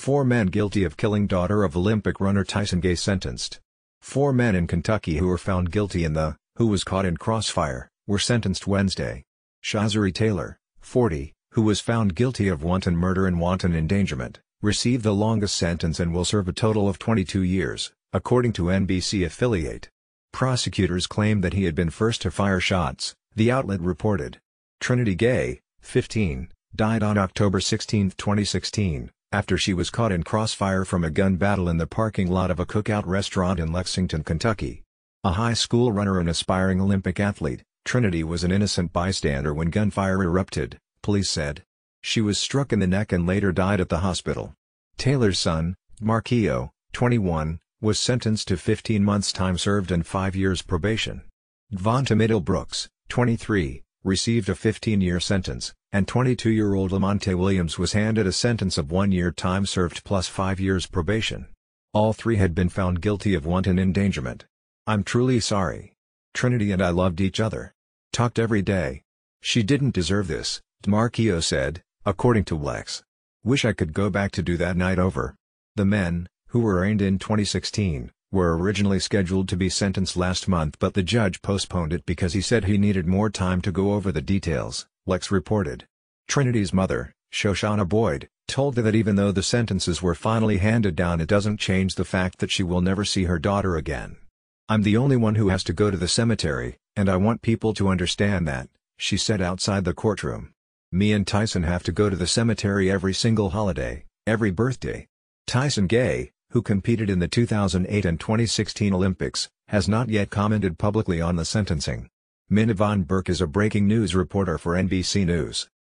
Four men guilty of killing daughter of Olympic runner Tyson Gay sentenced. Four men in Kentucky who were found guilty in the, who was caught in crossfire, were sentenced Wednesday. Chazerae Taylor, 40, who was found guilty of wanton murder and wanton endangerment, received the longest sentence and will serve a total of 22 years, according to NBC affiliate. Prosecutors claimed that he had been first to fire shots, the outlet reported. Trinity Gay, 15, died on October 16, 2016, after she was caught in crossfire from a gun battle in the parking lot of a cookout restaurant in Lexington, Kentucky. A high school runner and aspiring Olympic athlete, Trinity was an innocent bystander when gunfire erupted, police said. She was struck in the neck and later died at the hospital. Taylor's son, Marquio, 21, was sentenced to 15 months time served and 5 years probation. Devonta Middlebrooks, 23, received a 15-year sentence, and 22-year-old Lamonte Williams was handed a sentence of one year time served plus five years probation. All three had been found guilty of wanton endangerment. I'm truly sorry. Trinity and I loved each other. Talked every day. She didn't deserve this, D'Markeo said, according to Lex. Wish I could go back to do that night over. The men, who were arraigned in 2016, were originally scheduled to be sentenced last month but the judge postponed it because he said he needed more time to go over the details, Lex reported. Trinity's mother, Shoshana Boyd, told her that even though the sentences were finally handed down it doesn't change the fact that she will never see her daughter again. I'm the only one who has to go to the cemetery, and I want people to understand that, she said outside the courtroom. Me and Tyson have to go to the cemetery every single holiday, every birthday. Tyson Gay, who competed in the 2008 and 2016 Olympics, has not yet commented publicly on the sentencing. Minyvonne Burke is a breaking news reporter for NBC News.